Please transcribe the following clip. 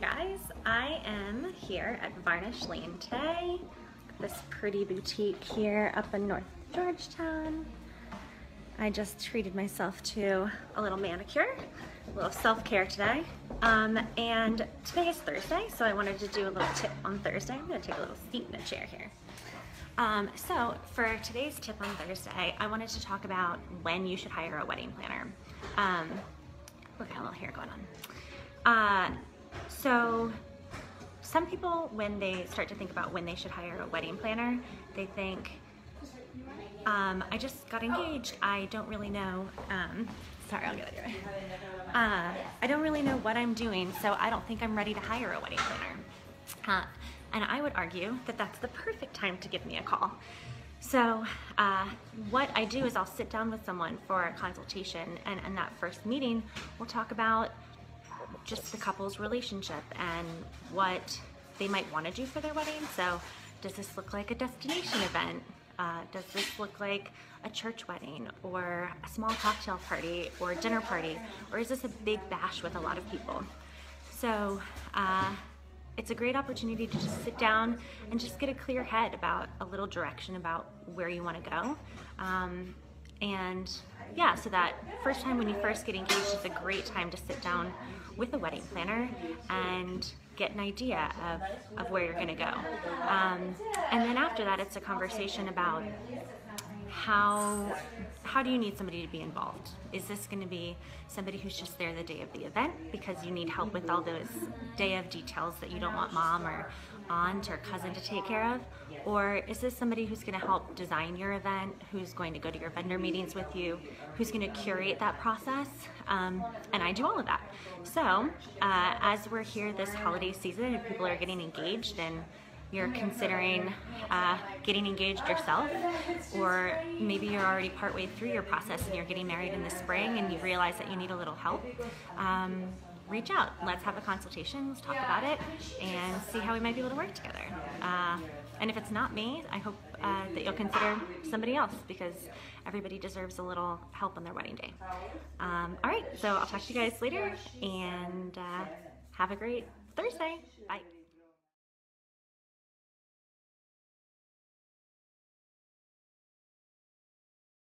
guys. I am here at Varnish Lane today. This pretty boutique here up in North Georgetown. I just treated myself to a little manicure, a little self-care today. Um, and today is Thursday, so I wanted to do a little tip on Thursday. I'm gonna take a little seat in a chair here. Um, so for today's tip on Thursday, I wanted to talk about when you should hire a wedding planner. Um, look, got a little hair going on. Uh, so some people, when they start to think about when they should hire a wedding planner, they think, um, I just got engaged. I don't really know. Um, sorry, I'll get it right. Uh, I don't really know what I'm doing, so I don't think I'm ready to hire a wedding planner. Uh, and I would argue that that's the perfect time to give me a call. So uh, what I do is I'll sit down with someone for a consultation and in that first meeting, we'll talk about just the couple's relationship and what they might want to do for their wedding. So does this look like a destination event? Uh, does this look like a church wedding or a small cocktail party or a dinner party? Or is this a big bash with a lot of people? So uh, it's a great opportunity to just sit down and just get a clear head about a little direction about where you want to go. Um, and yeah, so that first time when you first get engaged is a great time to sit down with a wedding planner and get an idea of, of where you're gonna go. Um, and then after that, it's a conversation about how how do you need somebody to be involved? Is this going to be somebody who's just there the day of the event because you need help with all those day of details that you don't want mom or aunt or cousin to take care of? Or is this somebody who's going to help design your event, who's going to go to your vendor meetings with you, who's going to curate that process? Um, and I do all of that. So uh, as we're here this holiday season and people are getting engaged and you're considering uh, getting engaged yourself, or maybe you're already partway through your process and you're getting married in the spring and you realize that you need a little help, um, reach out. Let's have a consultation, let's talk about it, and see how we might be able to work together. Uh, and if it's not me, I hope uh, that you'll consider somebody else because everybody deserves a little help on their wedding day. Um, all right, so I'll talk to you guys later and uh, have a great Thursday. Bye.